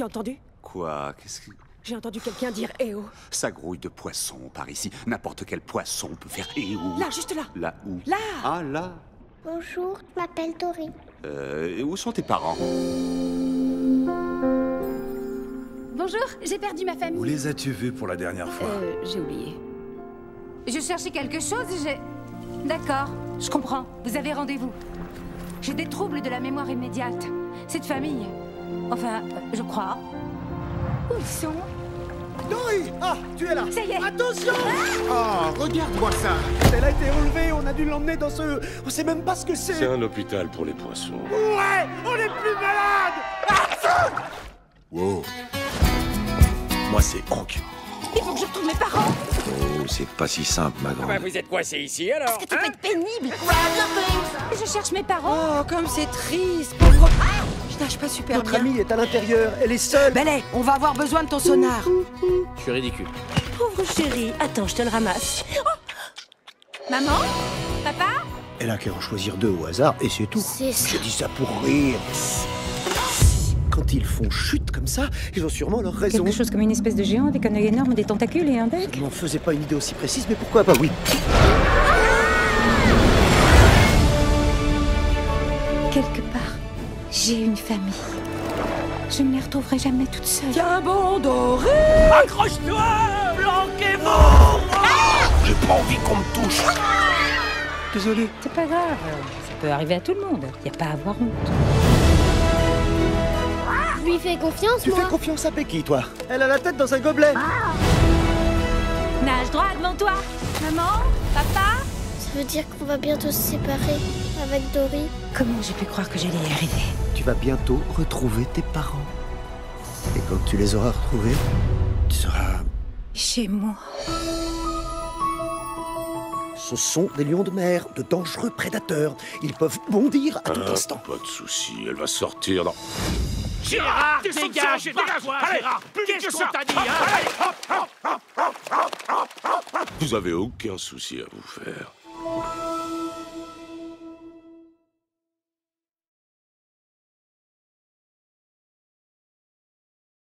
Tu as entendu Quoi Qu'est-ce que... J'ai entendu quelqu'un dire Eh oh Ça grouille de poissons par ici. N'importe quel poisson peut faire eh ou. Là, juste là Là où Là Ah, là Bonjour, je m'appelle Dory. Euh, et où sont tes parents Bonjour, j'ai perdu ma Où famille. les as-tu vus pour la dernière fois Euh, j'ai oublié. Je cherchais quelque chose et j'ai... D'accord, je comprends. Vous avez rendez-vous. J'ai des troubles de la mémoire immédiate. Cette famille... Enfin, euh, je crois. Où ils sont? Dory Ah, tu es là. Ça y est. Attention! Oh, regarde-moi ça. Elle a été relevée, on a dû l'emmener dans ce... On sait même pas ce que C'est. C'est un hôpital pour les poissons. Ouais On est plus malade. Wow. Moi, c'est Hank. Il faut que je retrouve mes parents. Oh, c'est pas si simple, ma grande. vous êtes coincé ici alors Ça peut être pénible? Je cherche mes parents. Oh, comme c'est triste, pauvre. Ah nage pas super Notre bien. amie est à l'intérieur, elle est seule Belay, on va avoir besoin de ton sonar. Je suis ridicule. Pauvre chérie, attends, je te le ramasse. Maman Papa Elle a qu'à en choisir deux au hasard, et c'est tout. C'est ça. Je dis ça pour rire. Quand ils font chute comme ça, ils ont sûrement leur raison. Quelque chose comme une espèce de géant avec un œil énorme, des tentacules et un bec Je m'en faisais pas une idée aussi précise, mais pourquoi pas, oui. Quelque part, j'ai une famille. Je ne les retrouverai jamais toute seule. Tiens bon, Doré Accroche-toi Planquez-vous J'ai pas envie qu'on me touche. Désolé. C'est pas grave, ça peut arriver à tout le monde. Y a pas à avoir honte. Je lui fais confiance, Tu moi. fais confiance à Becky, toi Elle a la tête dans un gobelet Nage droit devant toi Maman Papa veut dire qu'on va bientôt se séparer avec Dory. Comment j'ai pu croire que j'allais y arriver Tu vas bientôt retrouver tes parents. Et quand tu les auras retrouvés, tu seras... Chez moi. Ce sont des lions de mer, de dangereux prédateurs. Ils peuvent bondir à tout Ah, instant. Pas de souci, elle va sortir dans... Gérard, dégage Dégage-toi, Gérard Qu'est-ce qu'on t'a dit, hein Vous avez aucun souci à vous faire. Thank you.